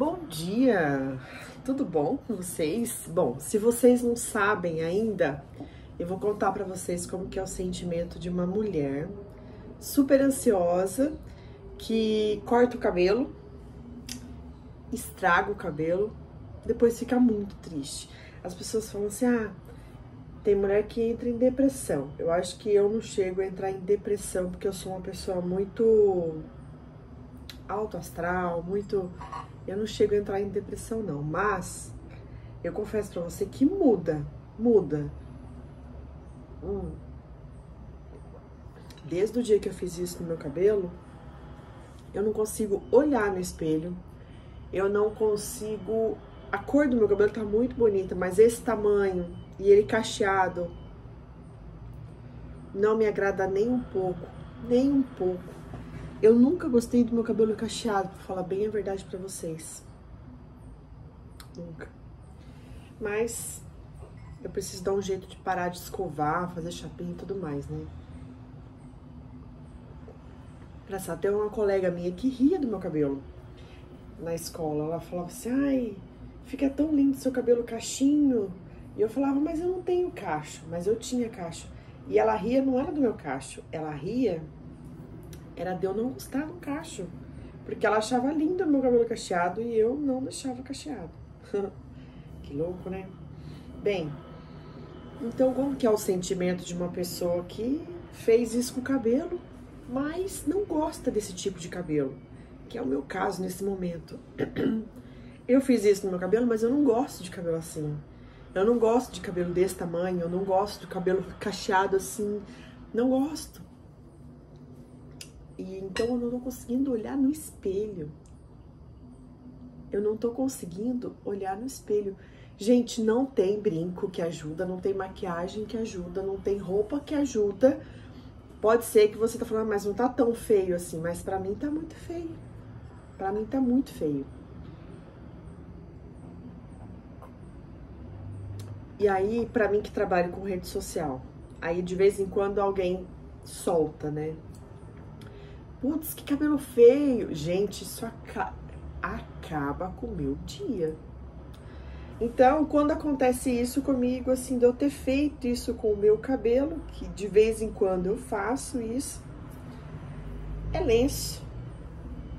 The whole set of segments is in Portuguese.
Bom dia! Tudo bom com vocês? Bom, se vocês não sabem ainda, eu vou contar para vocês como que é o sentimento de uma mulher super ansiosa que corta o cabelo, estraga o cabelo, depois fica muito triste. As pessoas falam assim: "Ah, tem mulher que entra em depressão". Eu acho que eu não chego a entrar em depressão porque eu sou uma pessoa muito alto astral, muito eu não chego a entrar em depressão não, mas eu confesso para você que muda, muda. Hum. Desde o dia que eu fiz isso no meu cabelo, eu não consigo olhar no espelho, eu não consigo. A cor do meu cabelo tá muito bonita, mas esse tamanho e ele cacheado não me agrada nem um pouco, nem um pouco. Eu nunca gostei do meu cabelo cacheado, pra falar bem a verdade para vocês. Nunca. Mas eu preciso dar um jeito de parar de escovar, fazer chapinha e tudo mais, né? Engraçado, tem uma colega minha que ria do meu cabelo na escola. Ela falava assim, ai, fica tão lindo seu cabelo cachinho. E eu falava, mas eu não tenho cacho, mas eu tinha cacho. E ela ria, não era do meu cacho, ela ria era de eu não gostar do cacho. Porque ela achava lindo meu cabelo cacheado e eu não deixava cacheado. que louco, né? Bem, então como que é o sentimento de uma pessoa que fez isso com o cabelo, mas não gosta desse tipo de cabelo? Que é o meu caso nesse momento. Eu fiz isso no meu cabelo, mas eu não gosto de cabelo assim. Eu não gosto de cabelo desse tamanho, eu não gosto de cabelo cacheado assim. Não gosto. E então eu não tô conseguindo olhar no espelho. Eu não tô conseguindo olhar no espelho. Gente, não tem brinco que ajuda, não tem maquiagem que ajuda, não tem roupa que ajuda. Pode ser que você tá falando, ah, mas não tá tão feio assim, mas para mim tá muito feio. Para mim tá muito feio. E aí, para mim que trabalho com rede social, aí de vez em quando alguém solta, né? Putz, que cabelo feio. Gente, isso aca acaba com o meu dia. Então, quando acontece isso comigo, assim, de eu ter feito isso com o meu cabelo, que de vez em quando eu faço isso, é lenço,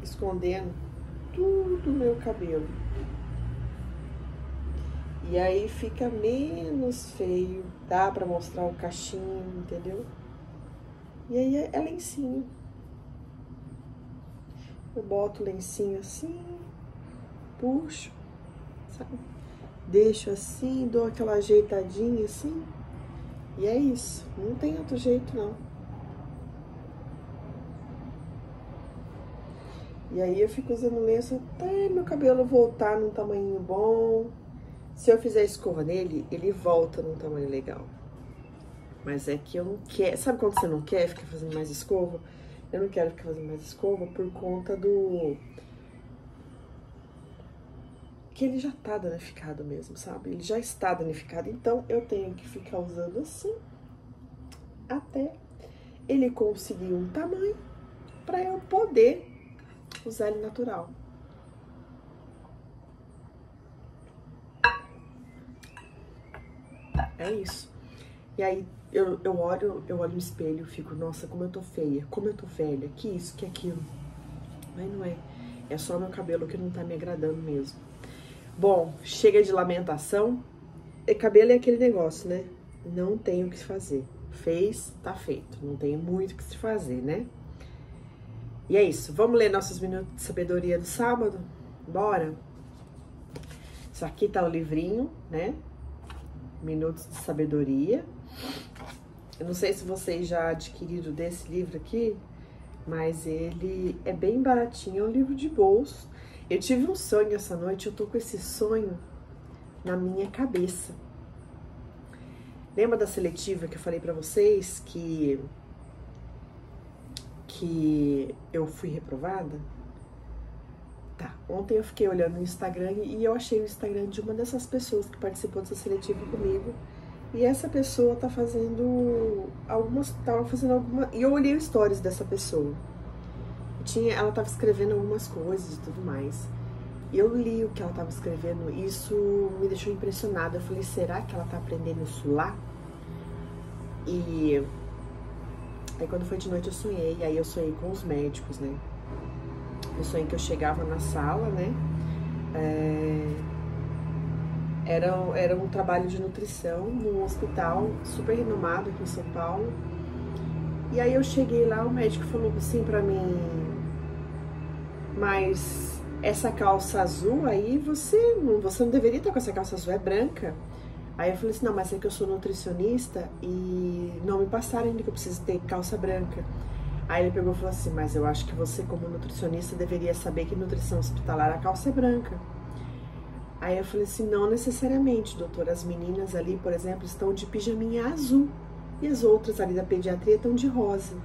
escondendo tudo o meu cabelo. E aí fica menos feio, dá pra mostrar o cachinho, entendeu? E aí é, é lencinho. Eu boto o lencinho assim, puxo, sabe? Deixo assim, dou aquela ajeitadinha assim. E é isso. Não tem outro jeito, não. E aí eu fico usando lenço até meu cabelo voltar num tamanho bom. Se eu fizer escova nele, ele volta num tamanho legal. Mas é que eu não quero. Sabe quando você não quer ficar fazendo mais escova? Eu não quero ficar fazendo mais escova por conta do. Que ele já tá danificado mesmo, sabe? Ele já está danificado. Então eu tenho que ficar usando assim até ele conseguir um tamanho para eu poder usar ele natural. É isso. E aí eu, eu olho, eu olho no espelho e fico, nossa, como eu tô feia, como eu tô velha, que isso, que aquilo. Mas não é. É só meu cabelo que não tá me agradando mesmo. Bom, chega de lamentação. E cabelo é aquele negócio, né? Não tem o que fazer. Fez, tá feito. Não tem muito o que se fazer, né? E é isso. Vamos ler nossos minutos de sabedoria do sábado? Bora? Isso aqui tá o livrinho, né? Minutos de sabedoria. Eu não sei se vocês já adquiriram desse livro aqui, mas ele é bem baratinho, é um livro de bolso. Eu tive um sonho essa noite, eu tô com esse sonho na minha cabeça. Lembra da seletiva que eu falei para vocês que que eu fui reprovada? Tá, ontem eu fiquei olhando no Instagram e eu achei o Instagram de uma dessas pessoas que participou dessa seletiva comigo. E essa pessoa tá fazendo algumas. Tava fazendo alguma. E eu olhei stories dessa pessoa. Tinha, ela tava escrevendo algumas coisas e tudo mais. eu li o que ela estava escrevendo, isso me deixou impressionada. Eu falei, será que ela está aprendendo isso lá? E aí quando foi de noite eu sonhei, aí eu sonhei com os médicos, né? Eu sonhei que eu chegava na sala, né? É... Era, era um trabalho de nutrição num hospital super renomado aqui em São Paulo. E aí eu cheguei lá, o médico falou assim pra mim, mas essa calça azul aí, você não, você não deveria estar com essa calça azul, é branca. Aí eu falei assim, não, mas é que eu sou nutricionista e não me passaram ainda que eu preciso ter calça branca. Aí ele pegou e falou assim, mas eu acho que você como nutricionista deveria saber que nutrição hospitalar a calça é branca. Aí eu falei assim, não necessariamente, doutor. As meninas ali, por exemplo, estão de pijaminha azul e as outras ali da pediatria estão de rosa.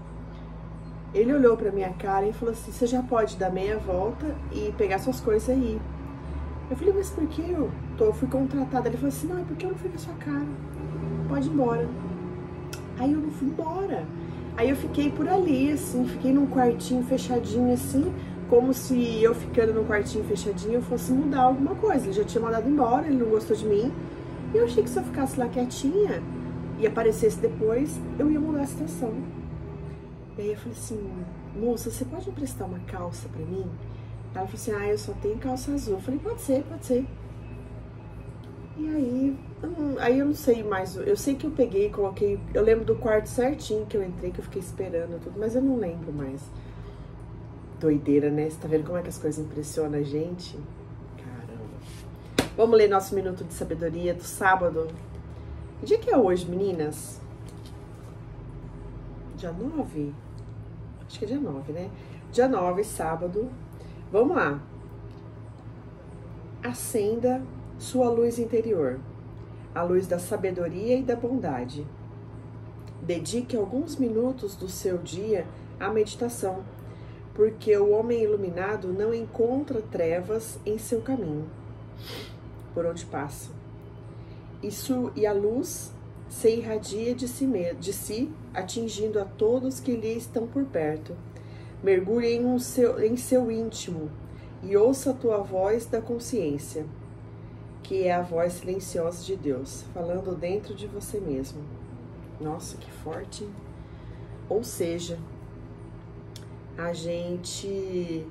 Ele olhou para minha cara e falou assim: Você já pode dar meia volta e pegar suas coisas aí. Eu falei: Mas por que eu tô, fui contratada? Ele falou assim: Não, é porque eu não fui com a sua cara. Pode ir embora. Aí eu não fui embora. Aí eu fiquei por ali, assim, fiquei num quartinho fechadinho, assim, como se eu ficando num quartinho fechadinho eu fosse mudar alguma coisa. Ele já tinha mandado embora, ele não gostou de mim. E eu achei que se eu ficasse lá quietinha e aparecesse depois, eu ia mudar a situação. E aí eu falei assim, moça, você pode emprestar uma calça pra mim? Ela falou assim, ah, eu só tenho calça azul. Eu falei, pode ser, pode ser. E aí, aí eu não sei mais, eu sei que eu peguei, coloquei, eu lembro do quarto certinho que eu entrei, que eu fiquei esperando tudo, mas eu não lembro mais. Doideira, né? Você tá vendo como é que as coisas impressionam a gente? Caramba. Vamos ler nosso minuto de sabedoria do sábado. Que dia que é hoje, meninas? Dia 9? Acho que é dia 9, né? Dia 9, sábado. Vamos lá. Acenda sua luz interior, a luz da sabedoria e da bondade. Dedique alguns minutos do seu dia à meditação, porque o homem iluminado não encontra trevas em seu caminho, por onde passa. Isso e a luz se irradia de si, de si, atingindo a todos que lhe estão por perto. Mergulhe em, um seu, em seu íntimo e ouça a tua voz da consciência, que é a voz silenciosa de Deus, falando dentro de você mesmo. Nossa, que forte! Ou seja, a gente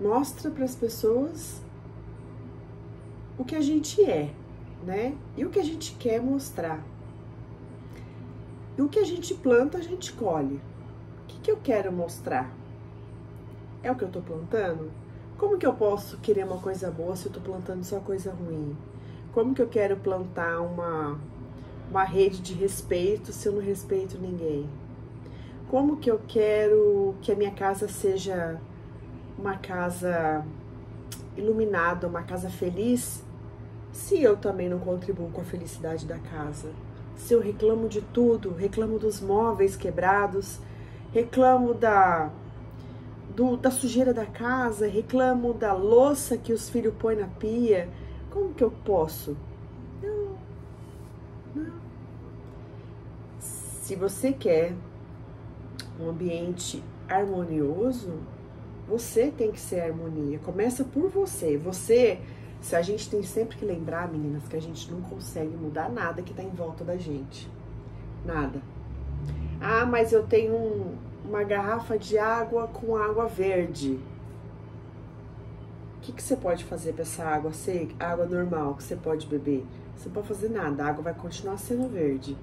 mostra para as pessoas o que a gente é, né? E o que a gente quer mostrar. E o que a gente planta, a gente colhe. O que, que eu quero mostrar? É o que eu estou plantando? Como que eu posso querer uma coisa boa se eu estou plantando só coisa ruim? Como que eu quero plantar uma, uma rede de respeito se eu não respeito ninguém? Como que eu quero que a minha casa seja uma casa iluminada, uma casa feliz, se eu também não contribuo com a felicidade da casa? se eu reclamo de tudo, reclamo dos móveis quebrados, reclamo da, do, da sujeira da casa, reclamo da louça que os filhos põem na pia, como que eu posso? Não, não. Se você quer um ambiente harmonioso, você tem que ser harmonia. Começa por você. Você se a gente tem sempre que lembrar, meninas, que a gente não consegue mudar nada que está em volta da gente. Nada. Ah, mas eu tenho um, uma garrafa de água com água verde. O que, que você pode fazer para essa água ser água normal que você pode beber? Você não pode fazer nada, a água vai continuar sendo verde.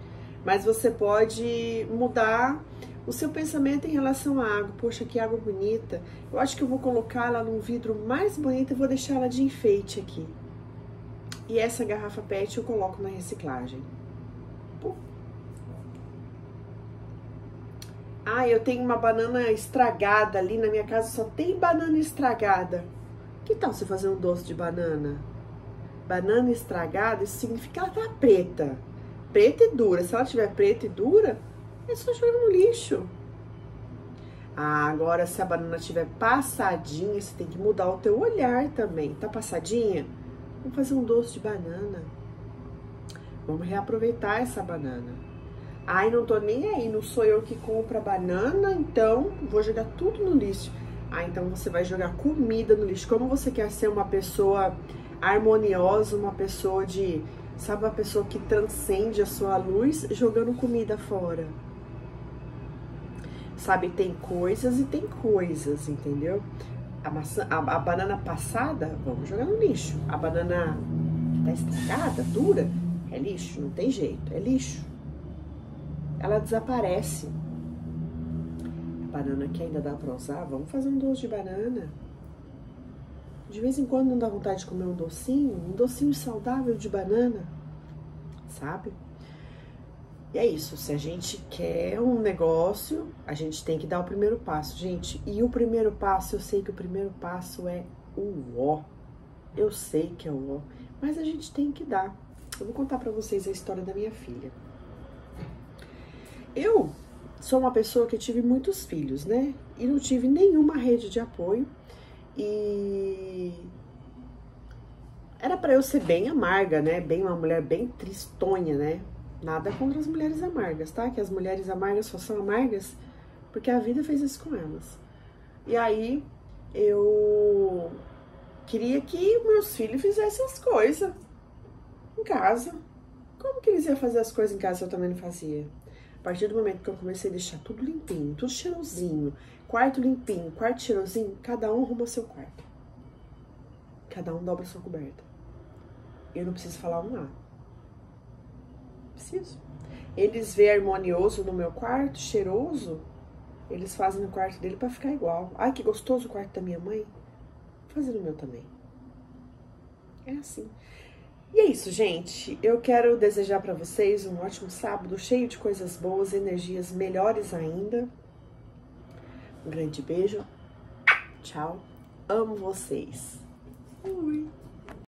Mas você pode mudar o seu pensamento em relação à água. Poxa, que água bonita. Eu acho que eu vou colocar ela num vidro mais bonito e vou deixar ela de enfeite aqui. E essa garrafa PET eu coloco na reciclagem. Ah, eu tenho uma banana estragada ali na minha casa, só tem banana estragada. Que tal você fazer um doce de banana? Banana estragada, isso significa que ela tá preta. Preta e dura. Se ela tiver preta e dura, é só jogar no lixo. Ah, agora se a banana estiver passadinha, você tem que mudar o teu olhar também. Tá passadinha? Vamos fazer um doce de banana. Vamos reaproveitar essa banana. Ai, não tô nem aí, não sou eu que compro a banana, então vou jogar tudo no lixo. Ah, então você vai jogar comida no lixo. Como você quer ser uma pessoa harmoniosa, uma pessoa de, sabe, uma pessoa que transcende a sua luz jogando comida fora. Sabe, tem coisas e tem coisas, entendeu? A, maçã, a, a banana passada, vamos jogar no lixo. A banana tá estragada, dura, é lixo, não tem jeito, é lixo. Ela desaparece. A banana que ainda dá para usar, vamos fazer um doce de banana. De vez em quando não dá vontade de comer um docinho, um docinho saudável de banana, sabe? E é isso, se a gente quer um negócio, a gente tem que dar o primeiro passo, gente. E o primeiro passo, eu sei que o primeiro passo é o ó. Eu sei que é o ó, mas a gente tem que dar. Eu vou contar para vocês a história da minha filha. Eu sou uma pessoa que tive muitos filhos, né? E não tive nenhuma rede de apoio. E era para eu ser bem amarga, né? Bem uma mulher bem tristonha, né? Nada contra as mulheres amargas, tá? Que as mulheres amargas só são amargas porque a vida fez isso com elas. E aí eu queria que meus filhos fizessem as coisas em casa. Como que eles iam fazer as coisas em casa se eu também não fazia? A partir do momento que eu comecei a deixar tudo limpinho, tudo cheirosinho, quarto limpinho, quarto cheirosinho, cada um arruma seu quarto. Cada um dobra sua coberta. Eu não preciso falar um A. Preciso. Eles vê harmonioso no meu quarto, cheiroso, eles fazem no quarto dele para ficar igual. Ai, que gostoso o quarto da minha mãe. Fazer no meu também. É assim. E é isso, gente. Eu quero desejar para vocês um ótimo sábado, cheio de coisas boas, energias melhores ainda. Um grande beijo. Tchau. Amo vocês. Ui.